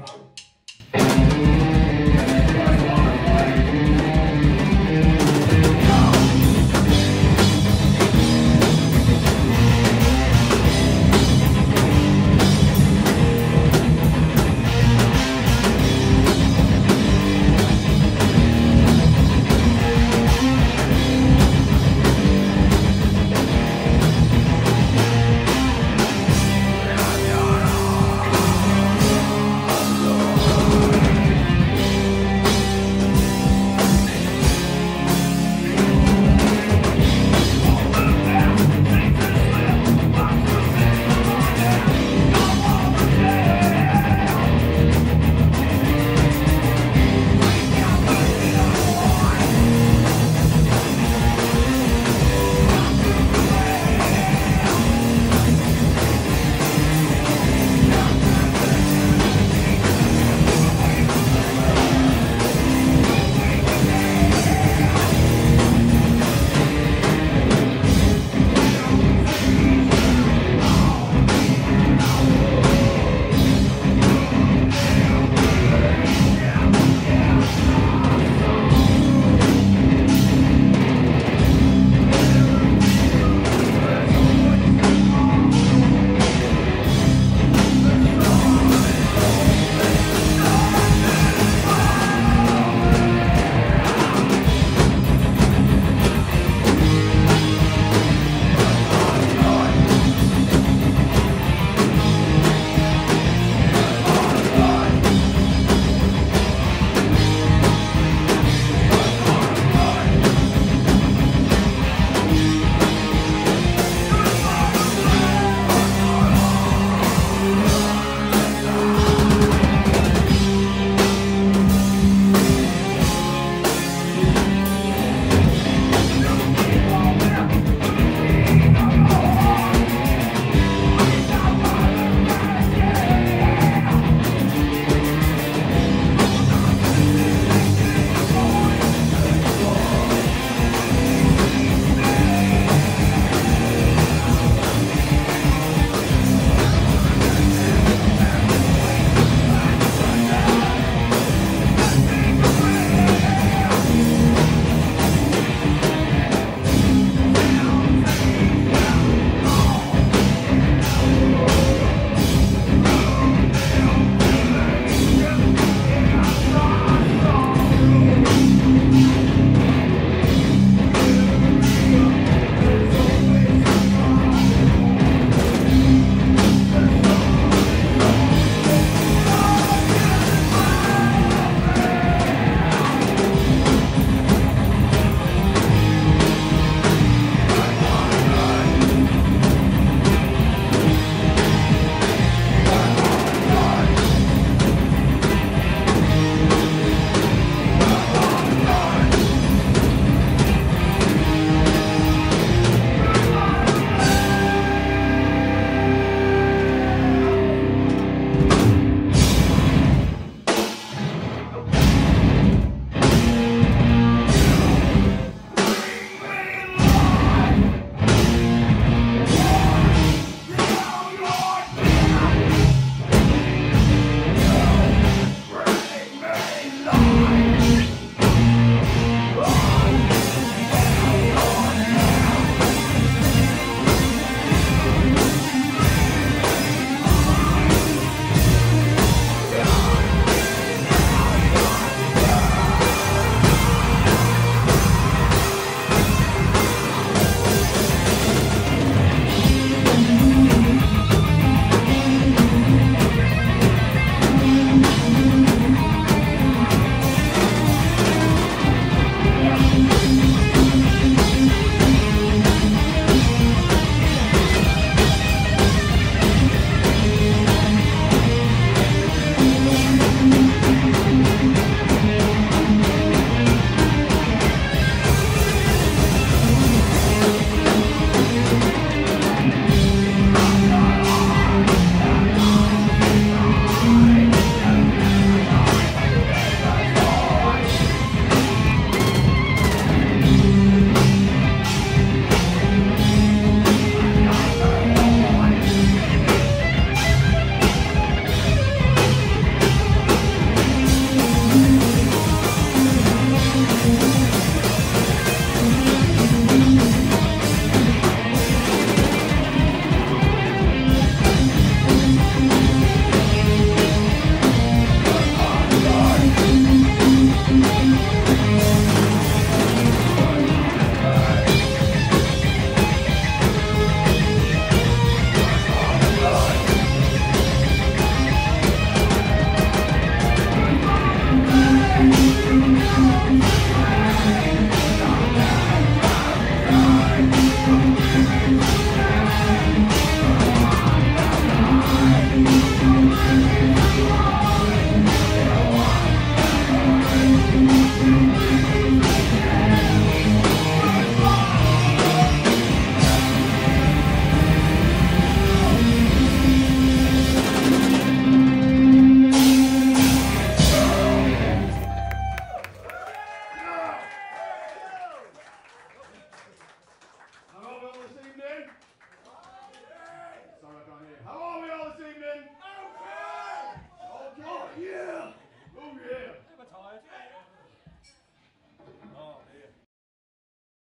problem.